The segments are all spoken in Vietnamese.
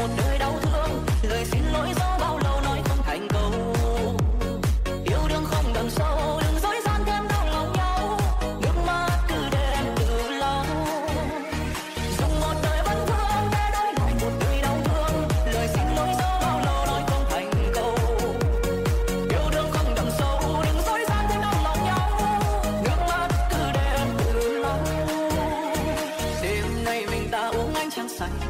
một đời đau thương. Lời xin lỗi dấu bao lâu nói không thành câu. Yêu đương không đầm sâu đừng dối gian thêm đau lòng nhau. Nước mắt cứ để em tự lau dùng một đời vẫn vương để đổi lại một đời đau thương. Lời xin lỗi dấu bao lâu nói không thành câu. Yêu đương không đầm sâu đừng dối gian thêm đau lòng nhau. Nước mắt cứ để em tự lau đêm nay mình ta uống anh trăng say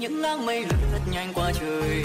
những áng mây lướt nhanh qua trời.